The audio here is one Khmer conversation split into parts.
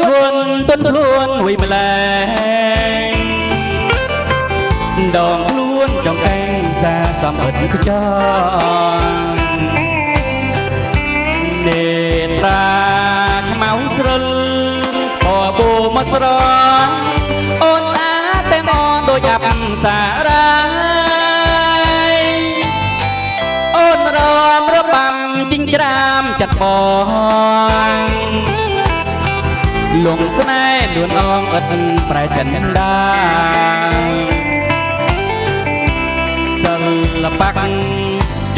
ខ្លួនមួយម្លែងដងខ្លួនចង្កេងសាសំអិតខ្ចងនេត្រាខ្មៅស្រិលពណ៌បូមកស្រន់អូនស្អាតតែមកដូចអប្សរាអូនរំរបាំជីងច្រាមចាត់បង លងស្នេហ៍លួនអងឥតប្រែចិនដាសិល្បៈ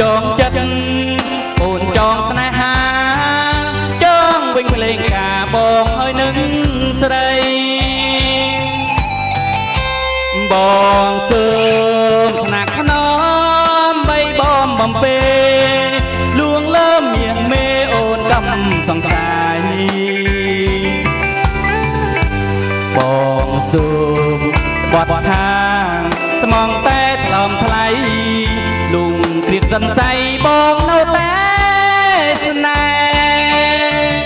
ចងចិត្តអូនចងស្នេហាចងវិញភ្លេងការបងហើយនឹងស្រីបងសើមថ្នាក់ខ្នំបីបំបំពេលួងលើមមាសមេអូនកំសង្សាយ សើមស្បត់ថាស្មងតែថ្លំថ្លៃលុងព្រៀបសន្ស័យបងនៅតែស្នេហ៍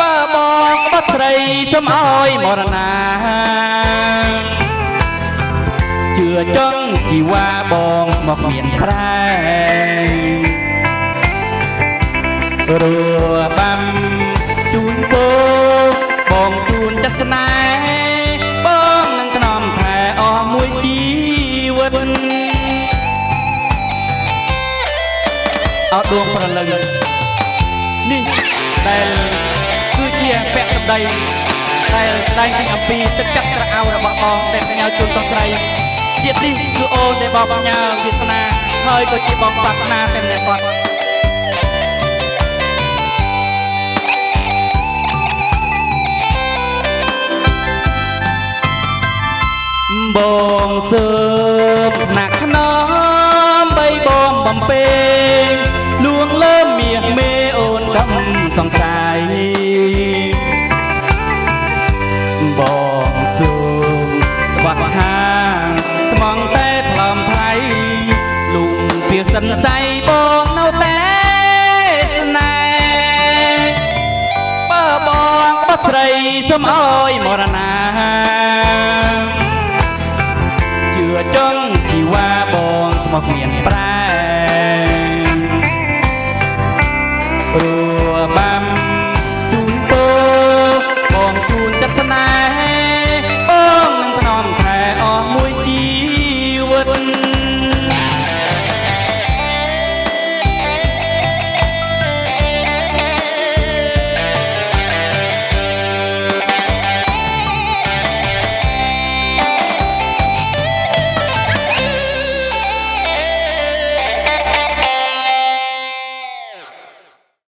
បើបងក្បត់ស្រីសុំអើយមរណាជឿចង់ជីវ៉ាបងមកមានប្រែរួ វិតអត់ដួងប្រលឹងនេះដែលគឺជាពាក្យសម្ដីដែលស្ដែងពីអំពីទឹកចិត្តក្រអៅរបស់បងដែលផ្ញើជូនកងស្រីទៀតនេះគឺអូនដែលបងផ្ញើវាសនាហើយក៏ជាបងប្រាថ្នាតែម្នាក់គាត់បងសើ បណាក់ខ្នំបីបងបំពេងលួងលើមមាសមេអូនកំសង្ស័យបងសើបស្បាត់ហាស្មងតែថ្លំថ្លៃលុងពីសិនស័យបងនៅតែស្នេហ៍បើបងបាត់ស្រីសុំអើយមរណាជឿចង់ជីវ៉ា បងមកមានប្រែរួបាំ